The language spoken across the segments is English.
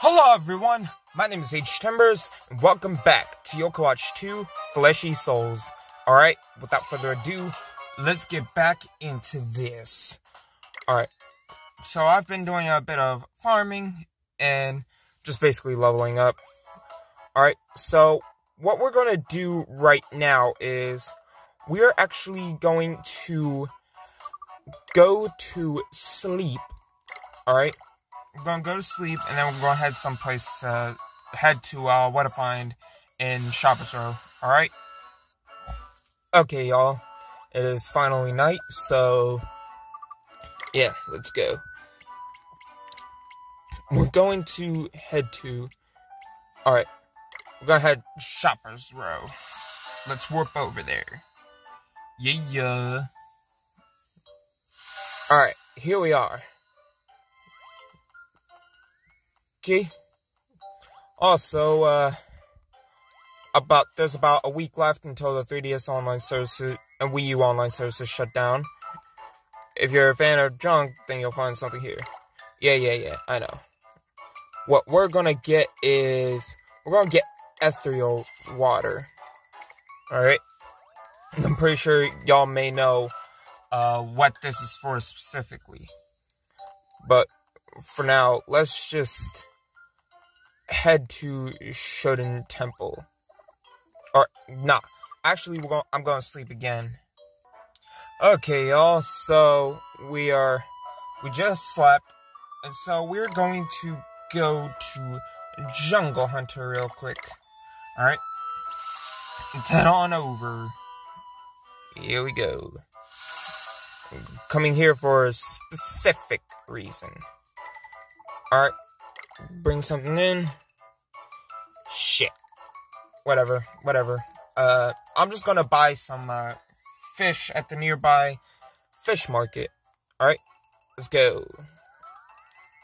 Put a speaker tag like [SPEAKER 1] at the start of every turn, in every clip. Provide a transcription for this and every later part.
[SPEAKER 1] Hello everyone, my name is H Timbers, and welcome back to Yo-kai Watch 2 Fleshy Souls. Alright, without further ado, let's get back into this. Alright, so I've been doing a bit of farming and just basically leveling up. Alright, so what we're going to do right now is we're actually going to go to sleep. Alright? Gonna go to sleep and then we're gonna head someplace uh head to uh what to find in Shoppers Row. Alright? Okay, y'all. It is finally night, so yeah, let's go. We're going to head to Alright. We're gonna head Shoppers Row. Let's warp over there. Yeah, yeah. Alright, here we are. Also, uh, about there's about a week left until the 3DS online services and Wii U online services shut down. If you're a fan of junk, then you'll find something here. Yeah, yeah, yeah, I know. What we're gonna get is we're gonna get ethereal water. Alright? I'm pretty sure y'all may know uh, what this is for specifically. But for now, let's just head to Shoten Temple. Or, nah. Actually, we're going I'm going to sleep again. Okay, y'all. So, we are... We just slept. And so, we're going to go to Jungle Hunter real quick. Alright? Head on over. Here we go. Coming here for a specific reason. Alright. Bring something in. Shit. Whatever. Whatever. Uh, I'm just gonna buy some, uh, fish at the nearby fish market. Alright. Let's go.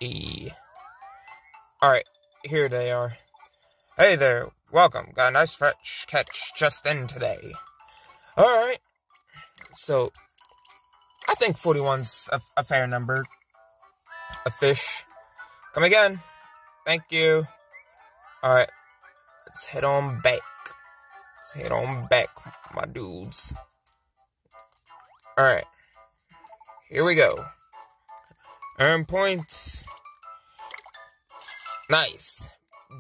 [SPEAKER 1] E. Alright. Here they are. Hey there. Welcome. Got a nice fresh catch just in today. Alright. So, I think 41's a, a fair number. A fish. Come again. Thank you. Alright. Let's head on back. Let's head on back, my dudes. Alright. Here we go. Earn points. Nice.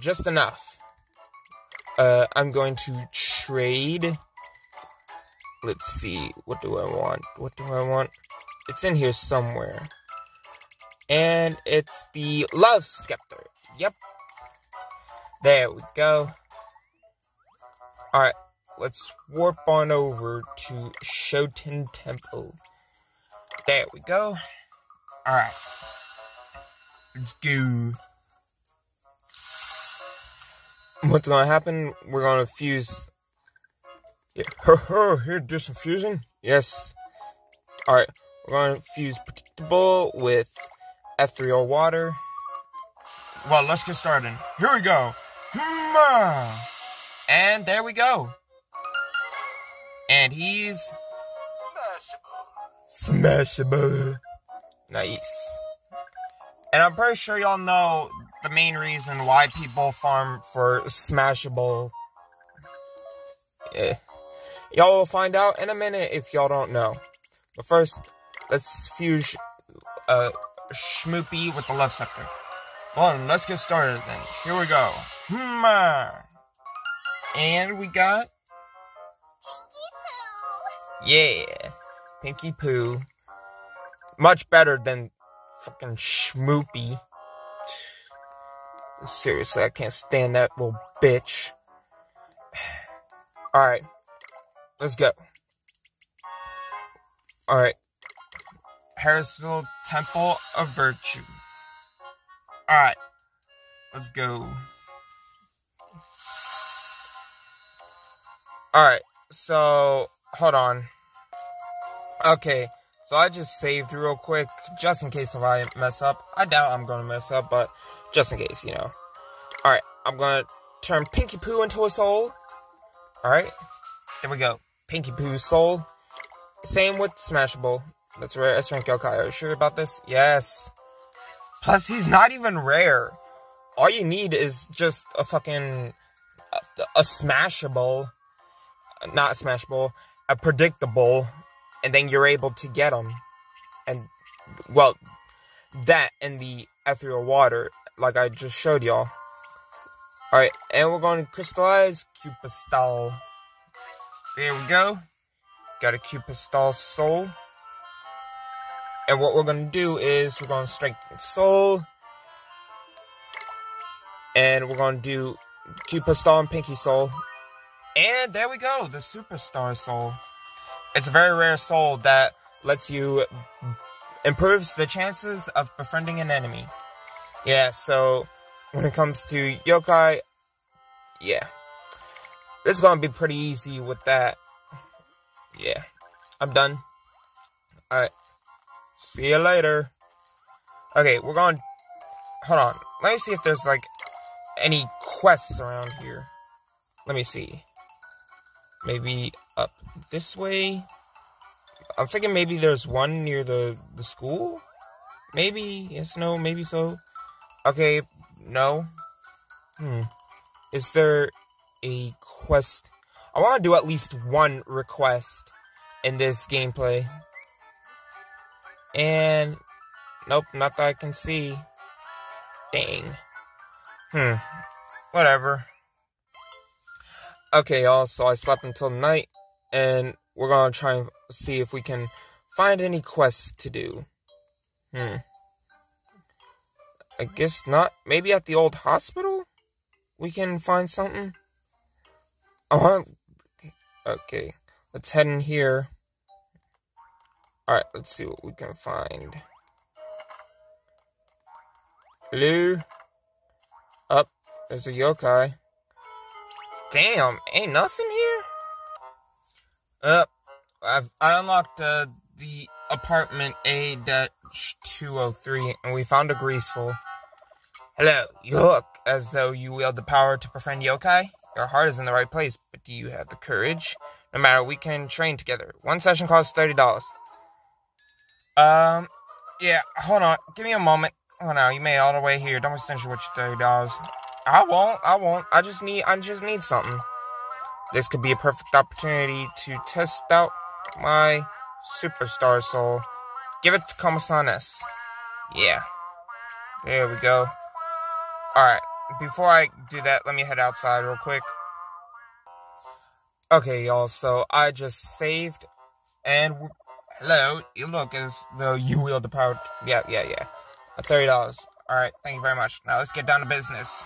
[SPEAKER 1] Just enough. Uh, I'm going to trade let's see. What do I want? What do I want? It's in here somewhere. And it's the Love Scepter. Yep. There we go. Alright, let's warp on over to Shoten Temple. There we go. Alright. Let's go. What's gonna happen? We're gonna fuse yeah. Here do some fusing? Yes. Alright, we're gonna fuse Predictabull with ethereal water. Well, let's get started. Here we go. And there we go. And he's Smashabull. Smashabull. Nice. And I'm pretty sure y'all know the main reason why people farm for Smashabull. Yeah. Y'all will find out in a minute if y'all don't know. But first, let's fuse uh, Schmoopy with the Love Scepter. On, let's get started then. Here we go. Hmm. And we got. Pinkipoo. Yeah. Pinkipoo. Much better than fucking Schmoopy. Seriously, I can't stand that little bitch. Alright. Let's go. Alright. Harrisville Temple of Virtue. Alright. Let's go. Alright. So, hold on. Okay. So I just saved real quick, just in case if I mess up. I doubt I'm gonna mess up, but just in case, you know. Alright, I'm gonna turn Pinkipoo into a soul. Alright, there we go. Pinkipoo's soul. Same with Smashabull. That's rare S rank Yokai. Are you sure about this? Yes. Plus, he's not even rare. all you need is just a fucking a, a Smashabull, not a Smashabull, a Predictabull, and then you're able to get him. And well, that and the ethereal water, like I just showed y'all. Alright, and we're going to crystallize Cupistol. There we go. Got a Cupistol soul. And what we're going to do is we're going to strengthen soul. And we're going to do Cupistol and Pinky Soul. And there we go, the Superstar Soul. It's a very rare soul that lets you improves the chances of befriending an enemy. Yeah, so when it comes to yokai, yeah. It's gonna be pretty easy with that. Yeah. I'm done. Alright. See you later. Okay, we're going. Hold on. Let me see if there's like any quests around here. Let me see. Maybe up this way. I'm thinking maybe there's one near the the school. Maybe yes, no, maybe so. Okay, no. Hmm. Is there a quest? I want to do at least one request in this gameplay. And nope, not that I can see. Dang. Hmm. Whatever. Okay, y'all, so I slept until night, and we're gonna try and see if we can find any quests to do. Hmm. I guess not. Maybe at the old hospital? We can find something? I want... Okay. Let's head in here. Alright, let's see what we can find. Hello? Up. There's a yokai. Damn, ain't nothing here? Up. I've, I unlocked uh, the apartment A-203 and we found a greaseful. Hello, you look as though you wield the power to befriend yokai. Your heart is in the right place, but do you have the courage? No matter, we can train together. One session costs $30. Um, yeah, hold on. Give me a moment. Hold on, you made all the way here. Don't extension with your $30. I won't, I won't. I just need, I just need something. This could be a perfect opportunity to test out my superstar soul. Give it to Koma-san S. Yeah. There we go. Alright, before I do that, let me head outside real quick. Okay, y'all, so I just saved, and hello, you look as though you wield the power. Yeah, yeah, yeah. $30. Alright, thank you very much. Now let's get down to business.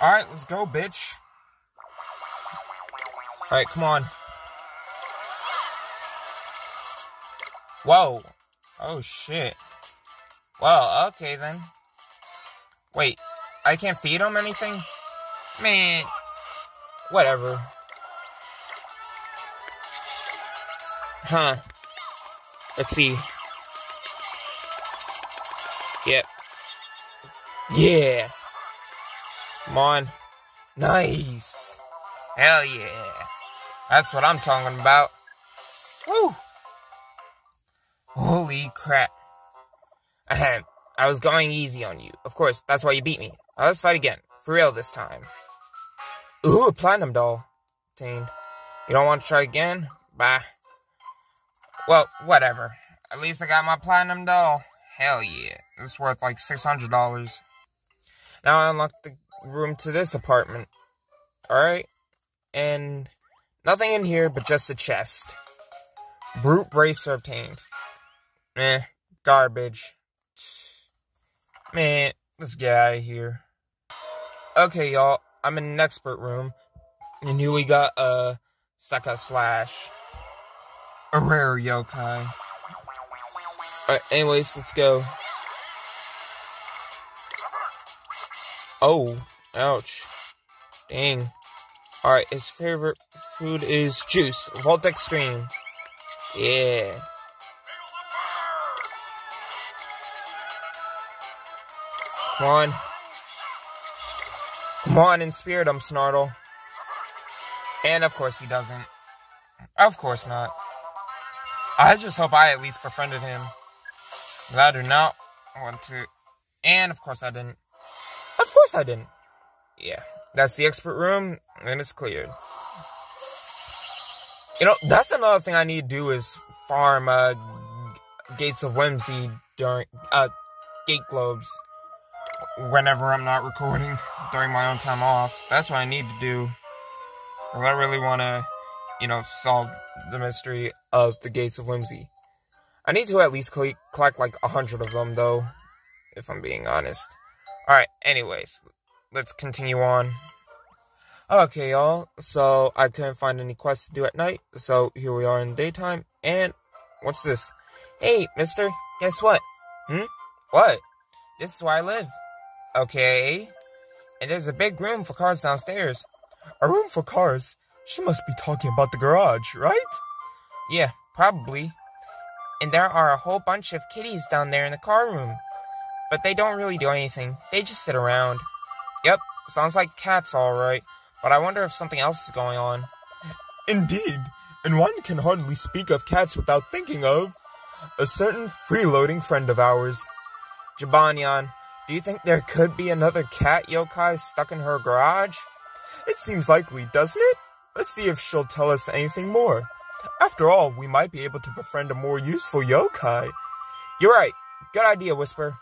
[SPEAKER 1] Alright, let's go, bitch. Alright, come on. Whoa. Oh, shit. Well, okay then. Wait, I can't feed him anything? Man. Whatever. Huh. Let's see. Yep. Yeah. Come on. Nice. Hell yeah. That's what I'm talking about. Woo. Holy crap. Ahem. I was going easy on you. Of course, that's why you beat me. Now let's fight again. For real this time. Ooh, a platinum doll. Obtained. You don't want to try again? Bye. Well, whatever. At least I got my platinum doll. Hell yeah. It's worth like $600. Now I unlocked the room to this apartment. Alright? And nothing in here but just a chest. Brute bracer obtained. Eh, garbage. Man, let's get out of here. Okay, y'all. I'm in an expert room. And here we got a uh, Seka Slash. A rare yokai. Alright, anyways, let's go. Oh, ouch. Dang. Alright, his favorite food is juice. Vault Extreme. Yeah. Come on. Come on and spirit him, Snartle. And of course he doesn't. Of course not. I just hope I at least befriended him. But I do not want to. And of course I didn't. Of course I didn't. Yeah, that's the expert room, and it's cleared. You know, that's another thing I need to do is farm uh, Gates of Whimsy during uh, Gate Globes whenever I'm not recording during my own time off. That's what I need to do. I really want to, you know, solve the mystery of the Gates of Whimsy. I need to at least collect like a hundred of them, though, if I'm being honest. Alright, anyways, let's continue on. Okay, y'all, so I couldn't find any quests to do at night, so here we are in the daytime, and what's this? Hey, mister, guess what? Hmm? What? This is where I live. Okay. And there's a big room for cars downstairs. A room for cars? She must be talking about the garage, right? Yeah, probably. And there are a whole bunch of kitties down there in the car room. But they don't really do anything. They just sit around. Yep, sounds like cats alright. But I wonder if something else is going on. Indeed. And one can hardly speak of cats without thinking of a certain freeloading friend of ours. Jibanyan, do you think there could be another cat yokai stuck in her garage? It seems likely, doesn't it? Let's see if she'll tell us anything more. After all, we might be able to befriend a more useful yokai. You're right. Good idea, Whisper.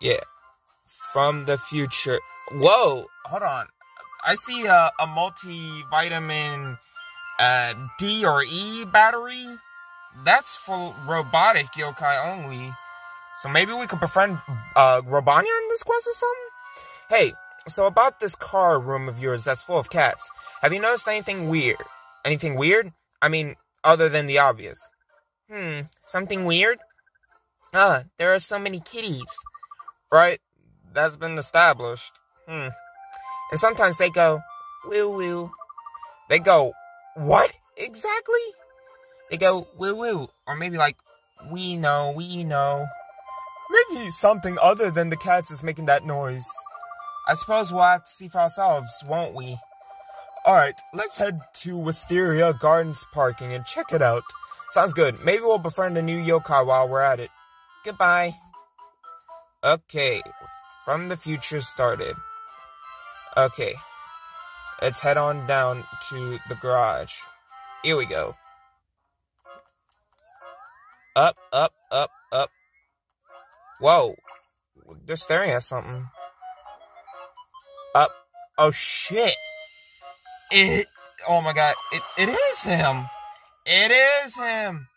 [SPEAKER 1] Yeah. From the future. Whoa! Hold on. I see a, a multivitamin uh, D or E battery. That's for robotic yokai only. So maybe we could befriend uh, Robonyan in this quest or something? Hey, so about this car room of yours that's full of cats, have you noticed anything weird? Anything weird? I mean, other than the obvious. Hmm, something weird? Ah, there are so many kitties. Right, that's been established. Hmm. And sometimes they go, woo woo. They go, what exactly? They go, woo woo. Or maybe like, we know, we know. Maybe something other than the cats is making that noise. I suppose we'll have to see for ourselves, won't we? Alright, let's head to Wisteria Gardens Parking and check it out. Sounds good. Maybe we'll befriend a new yokai while we're at it. Goodbye. Okay, from the future started. Okay, let's head on down to the garage. Here we go. Up, up, up, up, Whoa. They're staring at something. Up. Oh, shit. It. Oh my god. It, it is him. It is him.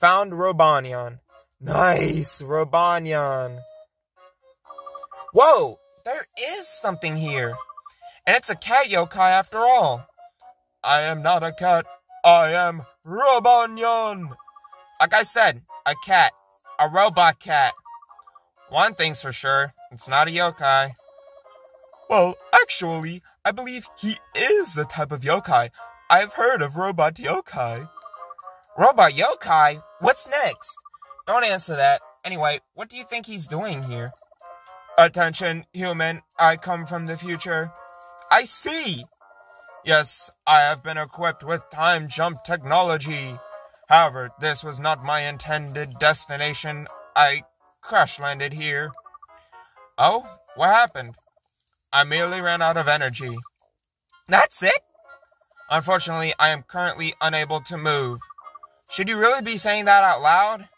[SPEAKER 1] Found Robonyan. Nice. Robonyan. Whoa. There is something here. And it's a cat yokai after all. I am not a cat. I am Robonyan. Like I said, a cat. A robot cat. One thing's for sure, it's not a yokai. Well, actually, I believe he is a type of yokai. I've heard of robot yokai. Robot yokai? What's next? Don't answer that. Anyway, what do you think he's doing here? Attention, human, I come from the future. I see! Yes, I have been equipped with time jump technology. However, this was not my intended destination. I crash landed here. Oh, what happened? I merely ran out of energy. That's it? Unfortunately, I am currently unable to move. Should you really be saying that out loud?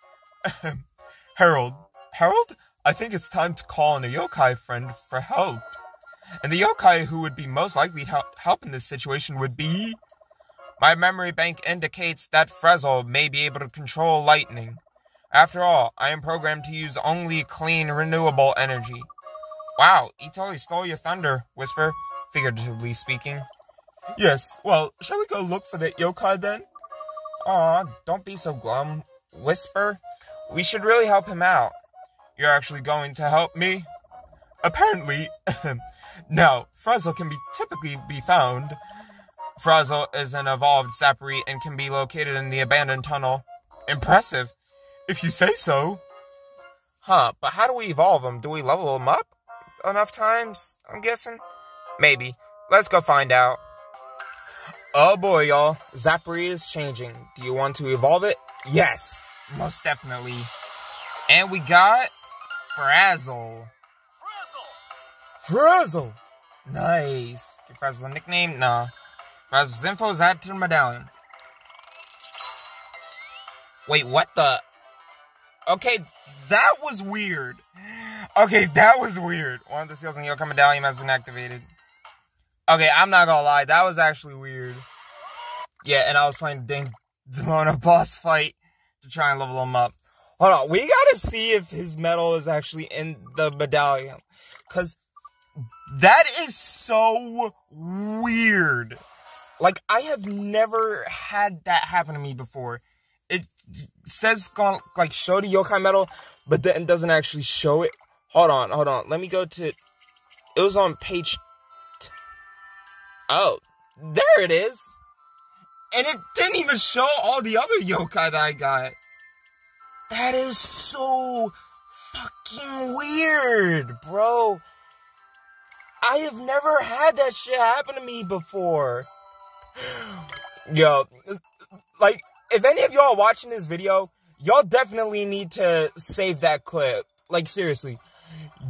[SPEAKER 1] Harold. Harold? I think it's time to call on a yokai friend for help. And the yokai who would be most likely to help in this situation would be... My memory bank indicates that Frazzle may be able to control lightning. After all, I am programmed to use only clean, renewable energy. Wow, he totally stole your thunder, Whisper, figuratively speaking. Yes, well, shall we go look for that yokai then? Aw, don't be so glum, Whisper. We should really help him out. You're actually going to help me? Apparently. now, Frazzle can be typically be found. Frazzle is an evolved Zaparite and can be located in the abandoned tunnel. Impressive. If you say so. Huh, but how do we evolve them? Do we level them up enough times, I'm guessing? Maybe. Let's go find out. Oh boy, y'all. Zaparite is changing. Do you want to evolve it? Yes, most definitely. And we got Frazzle. Frazzle! Nice. Give Frazzle a nickname? Nah. Frazzle's info is added to the medallion. Wait, what the? Okay, that was weird. Okay, that was weird. One of the seals in the medallion has been activated. Okay, I'm not gonna lie, that was actually weird. Yeah, and I was playing Ding Demona boss fight to try and level him up. Hold on, we gotta see if his medal is actually in the medallion. Cause that is so weird. Like, I have never had that happen to me before. It says, like, show the yokai medal, but then doesn't actually show it. Hold on, hold on. Let me go to. It was on page. oh, there it is. And it didn't even show all the other yokai that I got. That is so fucking weird, bro. I have never had that shit happen to me before. Yo, like, if any of y'all watching this video, y'all definitely need to save that clip. Like, seriously.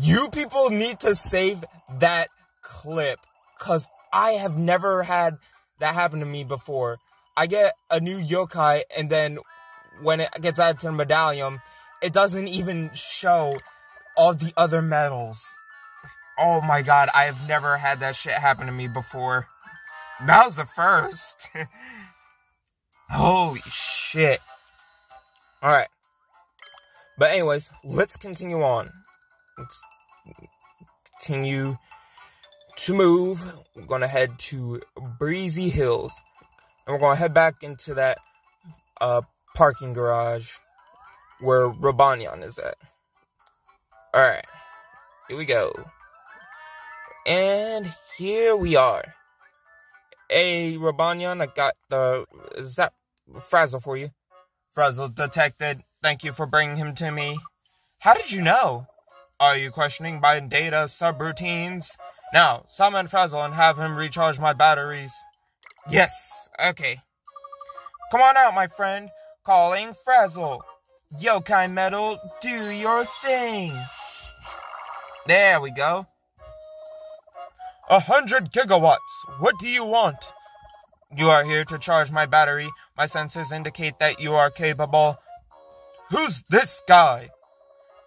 [SPEAKER 1] You people need to save that clip. Because I have never had that happen to me before. I get a new yokai, and then when it gets added to the medallion, it doesn't even show all the other medals. Oh my god, I have never had that shit happen to me before. That was the first. Holy shit. Alright. But anyways, let's continue on. Continue to move. We're gonna head to Breezy Hills. And we're gonna head back into that uh, parking garage where Robonyan is at. Alright. Here we go. And here we are. Hey, Robonyan, I got the zap Frazzle for you. Frazzle detected. Thank you for bringing him to me. How did you know? Are you questioning my data subroutines? Now, summon Frazzle and have him recharge my batteries. Yes, okay. Come on out, my friend. Calling Frazzle. Yokai Metal, do your thing. There we go. A hundred gigawatts. What do you want? You are here to charge my battery. My sensors indicate that you are capable. Who's this guy?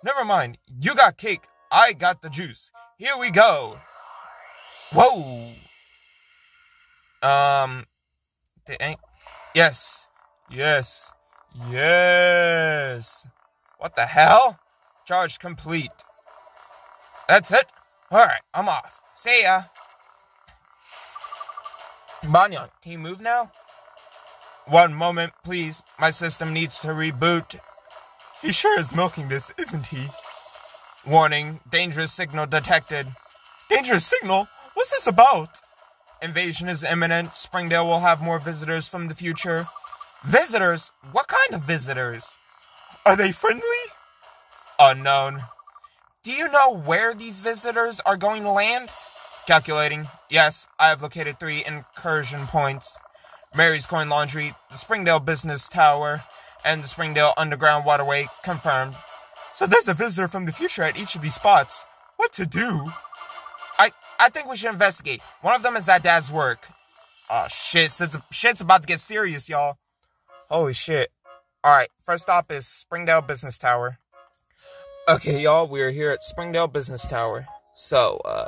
[SPEAKER 1] Never mind. You got cake. I got the juice. Here we go. Whoa. Um. The ank Yes. Yes. Yes. What the hell? Charge complete. That's it? Alright, I'm off. See ya. Banyan, can you move now? One moment, please. My system needs to reboot. He sure is milking this, isn't he? Warning, dangerous signal detected. Dangerous signal? What's this about? Invasion is imminent. Springdale will have more visitors from the future. Visitors? What kind of visitors? Are they friendly? Unknown. Do you know where these visitors are going to land? Calculating. Yes, I have located three incursion points. Mary's Coin Laundry, the Springdale Business Tower, and the Springdale Underground Waterway confirmed. So there's a visitor from the future at each of these spots. What to do? I I think we should investigate. One of them is at Dad's work. Oh shit, shit's about to get serious, y'all. Holy shit. Alright, first stop is Springdale Business Tower. Okay, y'all, we're here at Springdale Business Tower. So, uh,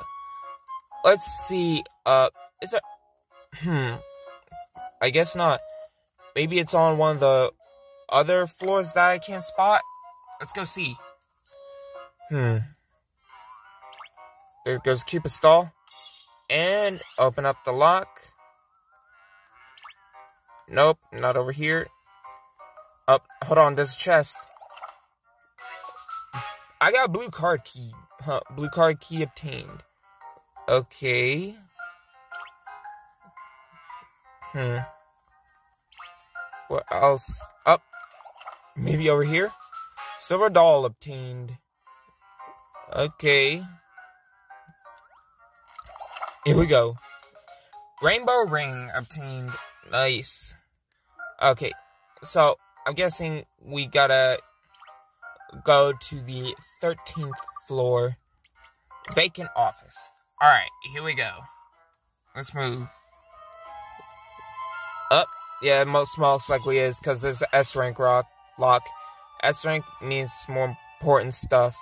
[SPEAKER 1] let's see, uh, is it, hmm, I guess not. Maybe it's on one of the other floors that I can't spot? Let's go see. Hmm. There goes Cupistol. And open up the lock. Nope, not over here. Up, oh, hold on, there's a chest. I got blue card key. Huh, blue card key obtained. Okay. Hmm. What else? Up. Maybe over here? Silver doll obtained. Okay. Here we go. Rainbow ring obtained. Nice. Okay. So, I'm guessing we gotta go to the 13th floor vacant office. Alright, here we go. Let's move. Up. Yeah, most most likely is because there's S rank rock lock. S rank means more important stuff.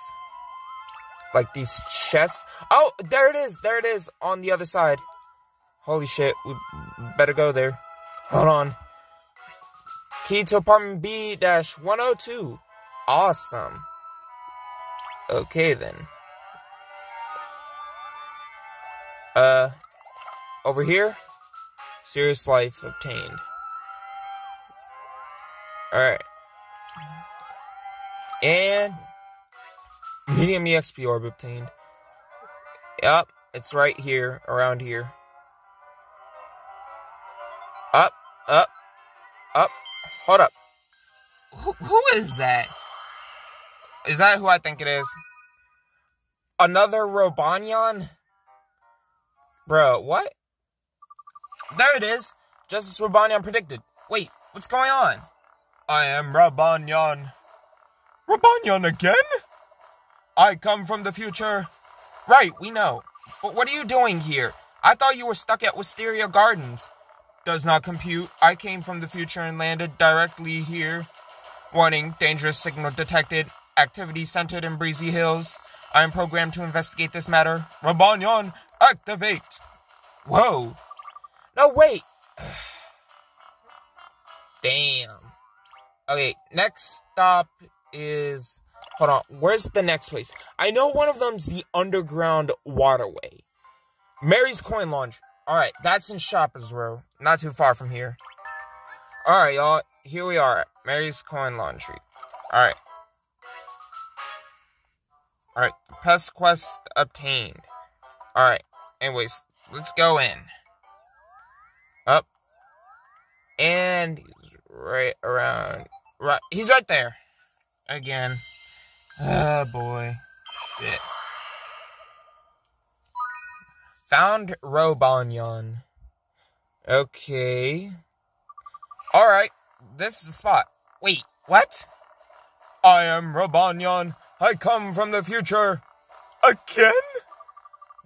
[SPEAKER 1] Like these chests. Oh, there it is. There it is on the other side. Holy shit. We better go there. Hold on. Key to apartment B 102. Awesome. Okay then. Uh, over here, serious life obtained. Alright. And medium EXP orb obtained. Yep, it's right here, around here. Up, up, up. Hold up. Who, who is that? Is that who I think it is? Another Robonyan? Bro, what? There it is. Justice as Robonyan predicted. Wait, what's going on? I am Robonyan. Robonyan again? I come from the future. Right, we know. But what are you doing here? I thought you were stuck at Wisteria Gardens. Does not compute. I came from the future and landed directly here. Warning, dangerous signal detected. Activity centered in Breezy Hills. I am programmed to investigate this matter. Robonyan, activate! Whoa. No, wait. Damn. Okay, next stop is. Hold on. Where's the next place? I know one of them's the underground waterway. Mary's Coin Laundry. Alright, that's in Shoppers Row. Not too far from here. Alright, y'all. Here we are. Mary's Coin Laundry. Alright. Alright. Pest quest obtained. Alright. Anyways, let's go in. Up. And right around. Right. He's right there. Again. Oh boy. Shit. Found Robonyan. Okay. Alright. This is the spot. Wait, what? I am Robonyan. I come from the future. Again?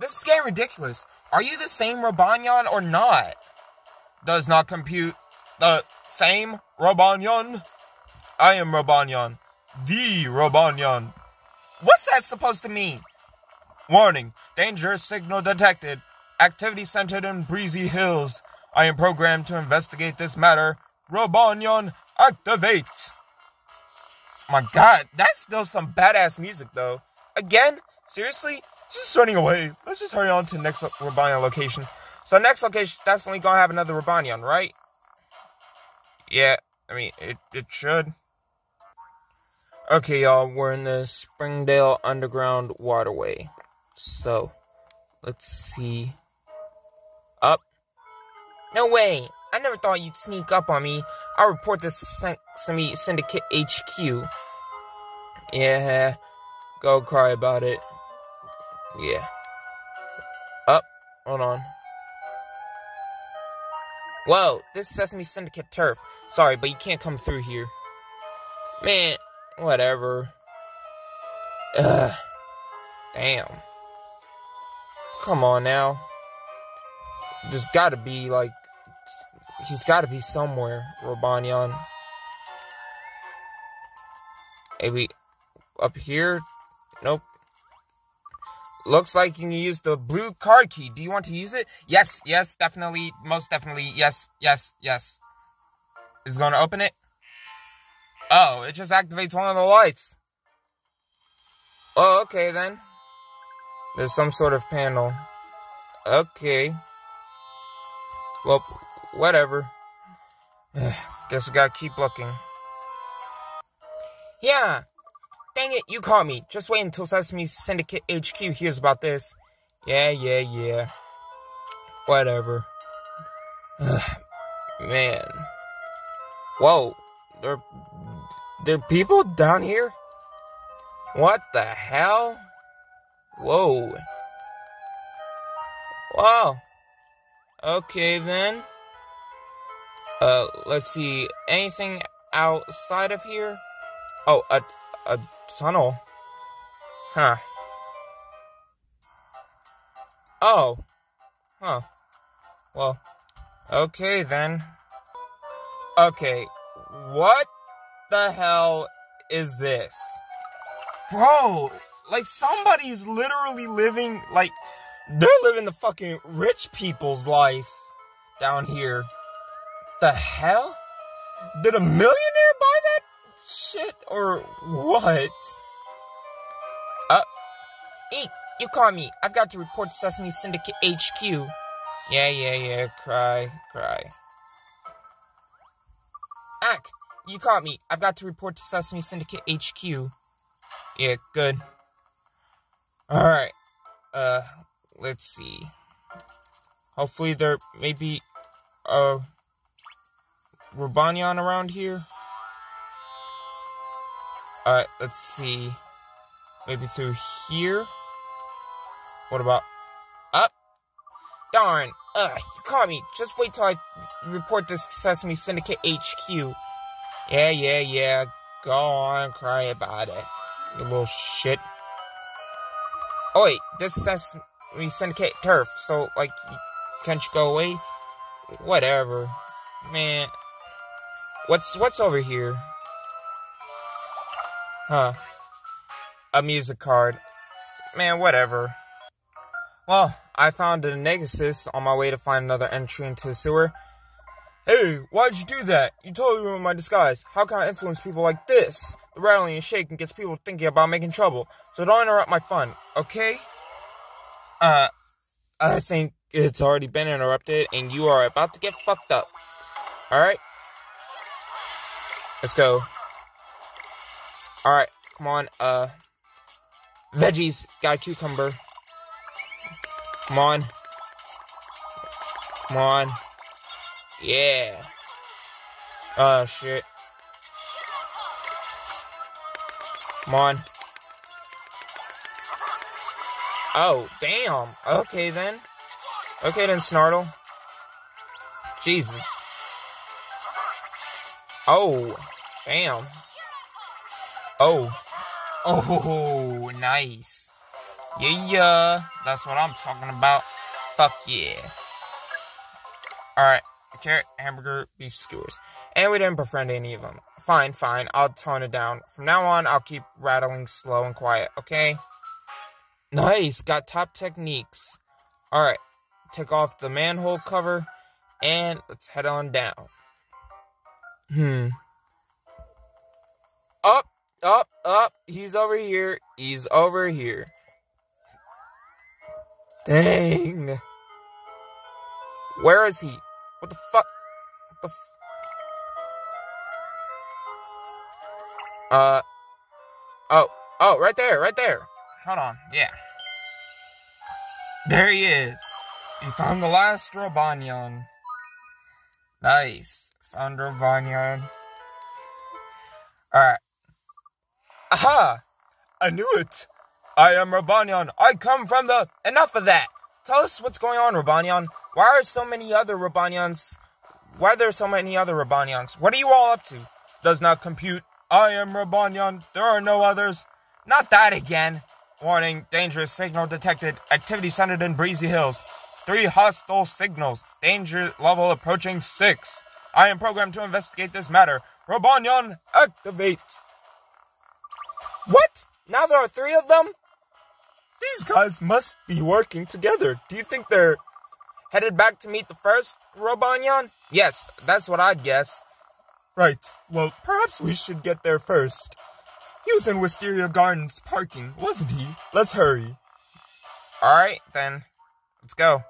[SPEAKER 1] This is getting ridiculous. Are you the same Robonyan or not? Does not compute the same Robonyan. I am Robonyan. The Robonyan. What's that supposed to mean? Warning. Dangerous signal detected. Activity centered in Breezy Hills. I am programmed to investigate this matter. Robonyan, activate! My god, that's still some badass music though. Again? Seriously? just running away. Let's just hurry on to the next Robonyan location. So next location definitely gonna have another Robonyan, right? Yeah, I mean, it, it should. Okay, y'all, we're in the Springdale Underground Waterway. So, let's see. Up. No way! I never thought you'd sneak up on me. I'll report this to Syndicate HQ. Yeah, go cry about it. Yeah. Up. Hold on. Whoa, this is Sesame Syndicate turf. Sorry, but you can't come through here. Man, whatever. Ugh. Damn. Come on now. There's gotta be, like, he's gotta be somewhere, Robonyan. Maybe up here? Nope. Looks like you can use the blue card key. Do you want to use it? Yes, yes, definitely, most definitely, yes, yes, yes. Is to open it? Oh, it just activates one of the lights. Oh, okay then. There's some sort of panel. Okay. Well, whatever. Guess we gotta keep looking. Yeah, Dang it, you caught me. Just wait until Sesame Syndicate HQ hears about this. Yeah, yeah, yeah. Whatever. Man. Whoa. There, there people down here? What the hell? Whoa. Wow. Okay then. Uh, let's see. Anything outside of here? Oh, a, a tunnel. Huh. Oh. Huh. Well, okay then. Okay, what the hell is this? Bro, like somebody's literally living, like, they're living the fucking rich people's life down here. The hell? Did a millionaire buy that shit or what? Uh, hey, you call me. I've got to report to Sesame Syndicate HQ. Yeah, yeah, yeah. Cry, cry. Ack, you caught me. I've got to report to Sesame Syndicate HQ. Yeah, good. Alright. Uh, let's see. Hopefully there may be a around here. Alright, let's see. Maybe through here? What about up? Darn. Ugh, you caught me. Just wait till I report this to Sesame Syndicate HQ. Yeah, yeah, yeah. Go on, cry about it. You little shit. Oh wait, this says we Syndicate turf, so like, can't you go away? Whatever, man. What's what's over here? Huh? A music card. Man, whatever. Well, I found a Negasus on my way to find another entry into the sewer. Hey, why'd you do that? You totally ruined my disguise. How can I influence people like this? The rattling and shaking gets people thinking about making trouble. So don't interrupt my fun, okay? Uh, I think it's already been interrupted and you are about to get fucked up. Alright? Let's go. Alright, come on, uh, veggies, got cucumber. Come on. Come on. Yeah. Oh, shit. Come on. Oh, damn. Okay, then. Okay, then, Snartle. Jesus. Oh, damn. Oh. Oh, nice. Yeah, yeah. That's what I'm talking about. Fuck yeah. Alright carrot, hamburger, beef skewers. And we didn't befriend any of them. Fine, fine, I'll tone it down. From now on, I'll keep rattling slow and quiet, okay? Nice, got top techniques. Alright, take off the manhole cover, and let's head on down. Hmm. Up, up, up. He's over here. He's over here. Dang. Where is he? What the fuck? What the f Uh. Oh. Oh, right there, right there. Hold on. Yeah. There he is. He found the last Robonyan. Nice. Found Robonyan. Alright. Aha! I knew it. I am Robonyan. I come from the... Enough of that. Tell us what's going on, Robonyan. Why are so many other Robonyans? Why are there so many other Robonyans? What are you all up to? Does not compute. I am Robonyan. There are no others. Not that again. Warning, dangerous signal detected. Activity centered in Breezy Hills. Three hostile signals. Danger level approaching six. I am programmed to investigate this matter. Robonyan, activate. What? Now there are three of them? These guys must be working together. Do you think they're headed back to meet the first Robonyan? Yes, that's what I'd guess. Right. Well, perhaps we should get there first. He was in Wisteria Gardens parking, wasn't he? Let's hurry. Alright, then. Let's go.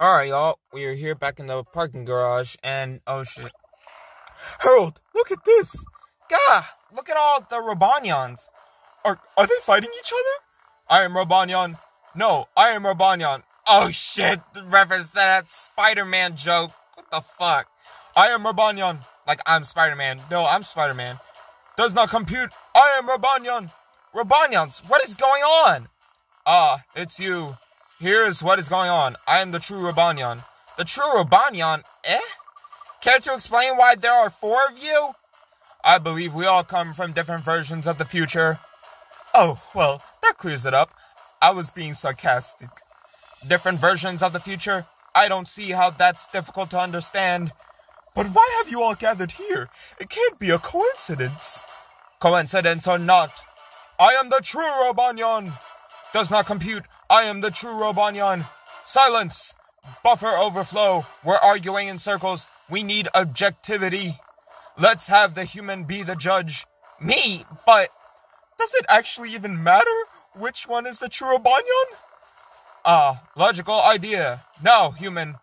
[SPEAKER 1] Alright, y'all. We are here back in the parking garage, and oh shit. Harold, look at this! Gah! Look at all the Robonyans! Are, are they fighting each other? I am Robonyan. No, I am Robonyan. Oh shit, reference to that Spider-Man joke. What the fuck? I am Robonyan. Like I'm Spider-Man. No, I'm Spider-Man. Does not compute. I am Robonyan. Robonyans, what is going on? Ah, it's you. Here is what is going on. I am the true Robonyan. The true Robonyan? Eh? Care to explain why there are four of you? I believe we all come from different versions of the future. Oh, well, that clears it up. I was being sarcastic. different versions of the future. I don't see how that's difficult to understand. But why have you all gathered here? It can't be a coincidence. Coincidence or not, I am the true Robonyan. Does not compute. I am the true Robonyan. Silence. Buffer overflow. We're arguing in circles. We need objectivity. Let's have the human be the judge. Me, but does it actually even matter which one is the true Robonyan? Ah, logical idea. Now, human,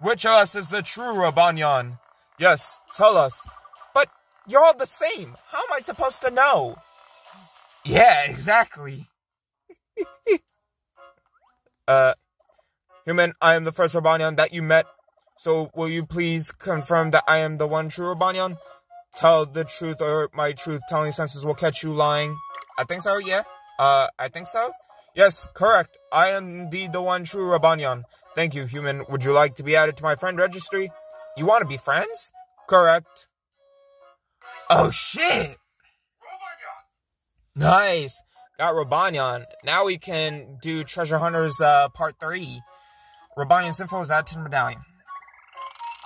[SPEAKER 1] which of us is the true Robonyan? Yes, tell us. But you're all the same. How am I supposed to know? Yeah, exactly. uh, human, I am the first Robonyan that you met. So will you please confirm that I am the one true Robonyan? Tell the truth or my truth-telling senses will catch you lying. I think so, yeah. Uh, I think so. Yes, correct. I am indeed the one true Robonyan. Thank you, human. Would you like to be added to my friend registry? You want to be friends? Correct. Oh, shit! Nice. Got Robonyan. Now we can do Treasure Hunters uh, Part 3. Robonyan's info is added to the medallion.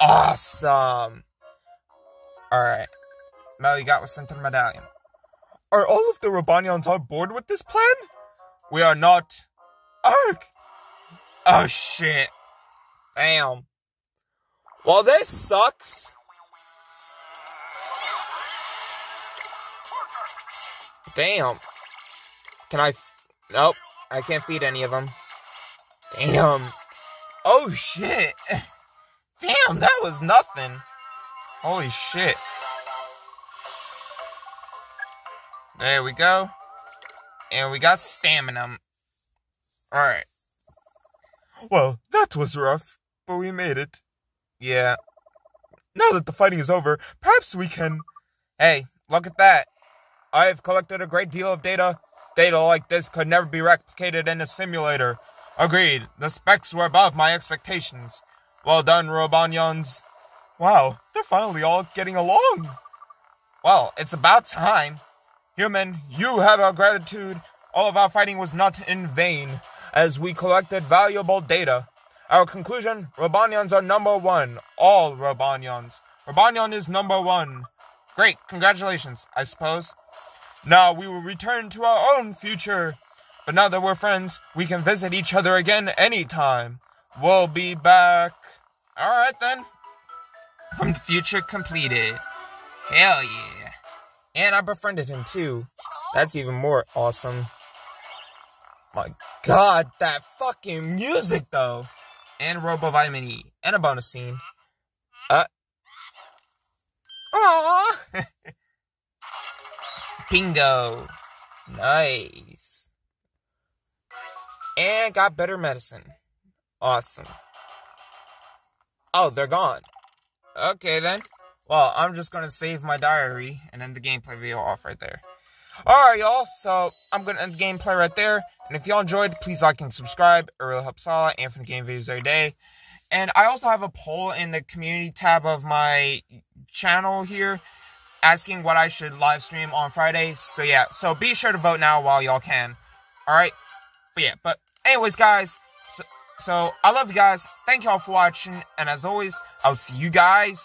[SPEAKER 1] Awesome. Alright. Now you got what's sent to the medallion. Are all of the Robonyans on board with this plan? We are not. Ark! Oh shit. Damn. Well, this sucks. Damn. Can I? Nope. I can't feed any of them. Damn. Oh shit. Damn, that was nothing. Holy shit. There we go. And we got stamina. Alright. Well, that was rough, but we made it. Yeah. Now that the fighting is over, perhaps we can... Hey, look at that. I have collected a great deal of data. Data like this could never be replicated in a simulator. Agreed. The specs were above my expectations. Well done, Robonyans. Wow, they're finally all getting along. Well, it's about time. Human, you have our gratitude. All of our fighting was not in vain, as we collected valuable data. Our conclusion, Robonyans are number one. All Robonyans. Robonyan is number one. Great, congratulations, I suppose. Now we will return to our own future. But now that we're friends, we can visit each other again anytime. We'll be back. Alright then. From the future completed. Hell yeah. And I befriended him too. That's even more awesome. My god, that fucking music though. And Robo Vitamin E. And a bonus scene. Uh. Aww. Bingo. Nice. And got better medicine. Awesome. Oh, they're gone. Okay then. Well, I'm just going to save my diary and end the gameplay video off right there. Alright, y'all. So, I'm going to end the gameplay right there. And if y'all enjoyed, please like and subscribe. It really helps out. And for the game videos every day. And I also have a poll in the community tab of my channel here asking what I should live stream on Friday. So, yeah. So, be sure to vote now while y'all can. Alright? But, yeah. But, anyways, guys. So, so, I love you guys. Thank y'all for watching. And as always, I'll see you guys